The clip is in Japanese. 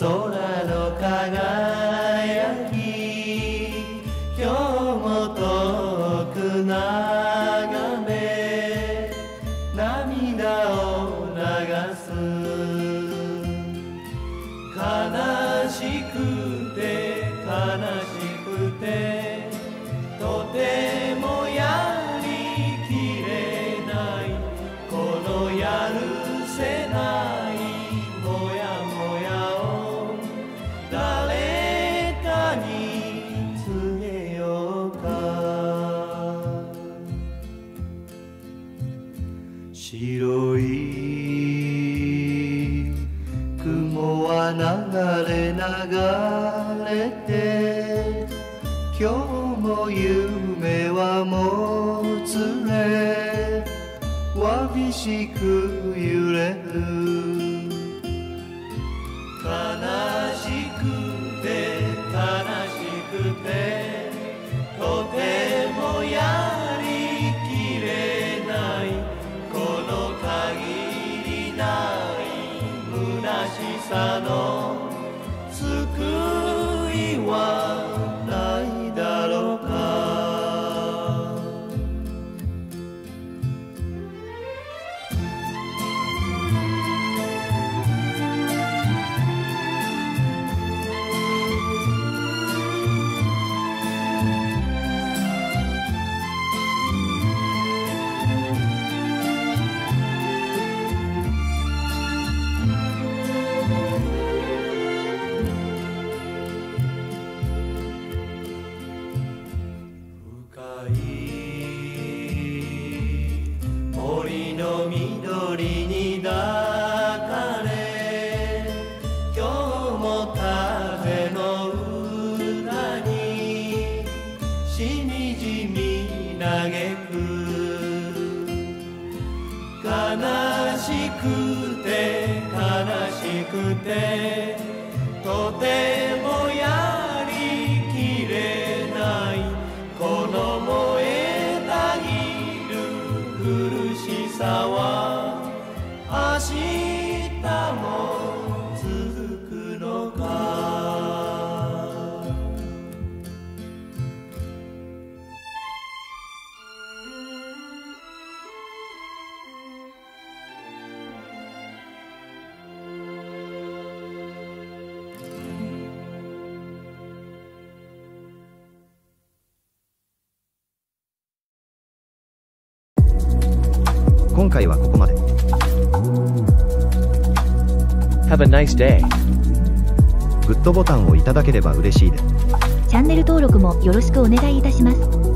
空の輝き今日も遠く眺め涙を流れ流れて今日も夢はもつれわびしく揺れる。しさの救いの緑に抱かれ今日も風の歌にしみじみ嘆く。悲しくて悲しくてとてもしさは足今回はここまで Have a nice day. グッドボタンをいただければ嬉しいですチャンネル登録もよろしくお願いいたします。